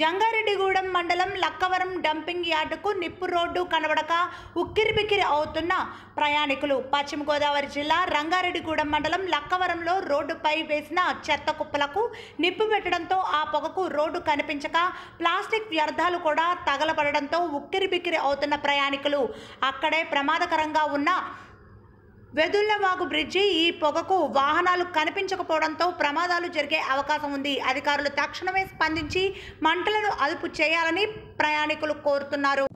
జంగారెడ్డిగూడెం మండలం లక్కవరం డంపింగ్ యార్డుకు నిప్పు రోడ్డు కనబడక ఉక్కిరిబిక్కిరి అవుతున్న ప్రయాణికులు. పశ్చిమ గోదావరి జిల్లా రంగారెడ్డిగూడెం మండలం లక్కవరంలో రోడ్డుపై వేసిన చెత్త కుప్పలకు నిప్పు పెట్టడంతో ఆ పొగకు రోడ్డు కనిపించక ప్లాస్టిక్ వ్యర్థాలు కూడా తగలబడడంతో ఉక్కిరిబిక్కిరి అవుతున్న ప్రయాణికులు. అక్కడే ప్రమాదకరంగా ఉన్న వెదుళ్ళవాగు బ్రిడ్జి ఈ పొగకు వాహనాలు కనిపించకపోవడంతో ప్రమాదాలు జరిగే అవకాశం ఉంది. అధికారులు తక్షణమే స్పందించి మంటలను అదుపు చేయాలని ప్రయాణికులు కోరుతున్నారు.